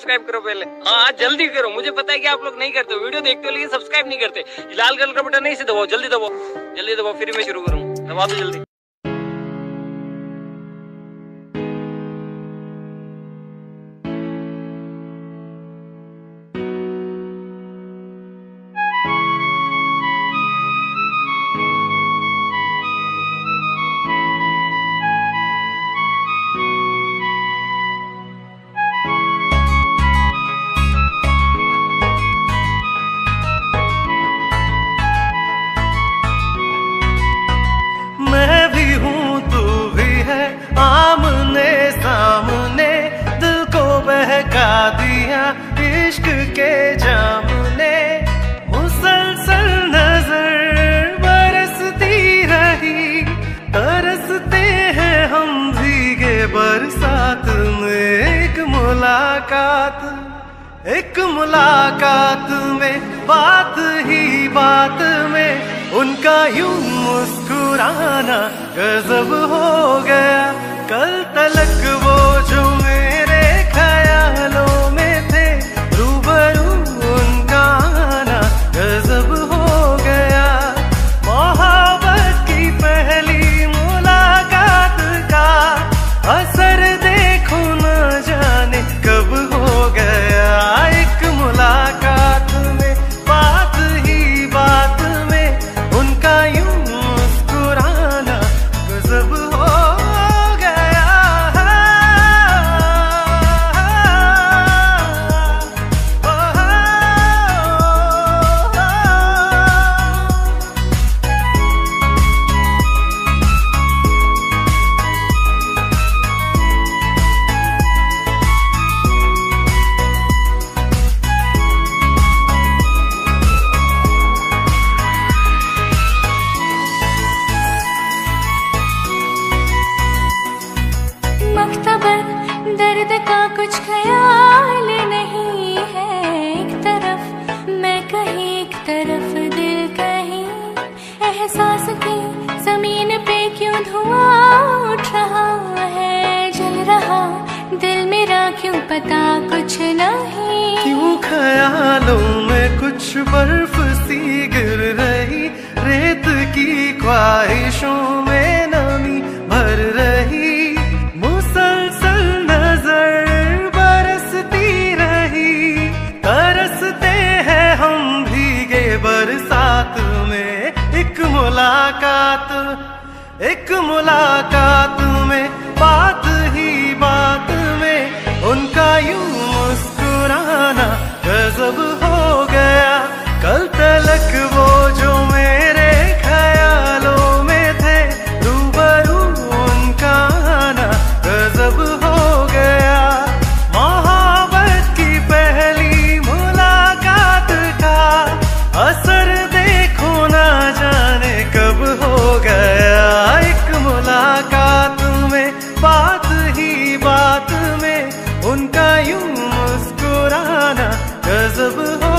Subscribe करो पहले। हाँ जल्दी करो। मुझे पता है कि आप लोग नहीं करते वीडियो देखते हो लेकिन सब्सक्राइब नहीं करते। लाल कलर का बटन नहीं से दबाओ। जल्दी दबाओ। जल्दी दबाओ, फिर मैं शुरू करूँ। दबा दो जल्दी। हैं हम भीगे बरसात में। एक मुलाकात एक मुलाकात में, बात ही बात में। उनका यूँ मुस्कुराना गजब हो गया। कल तलक दर्द का कुछ ख्याल नहीं है एक तरफ़। मैं कहीं एक तरफ़ दिल कहीं। एहसास की ज़मीन पे क्यों धुआँ उठ रहा है? जल रहा दिल मेरा क्यों पता कुछ नहीं? क्यों ख्यालों में कुछ बर्फ़ सी गिर रही? रेत की ख्वाहिशों मुलाकात एक मुलाकात में बात बात में उनका यूँ मुस्कुराना गजब हो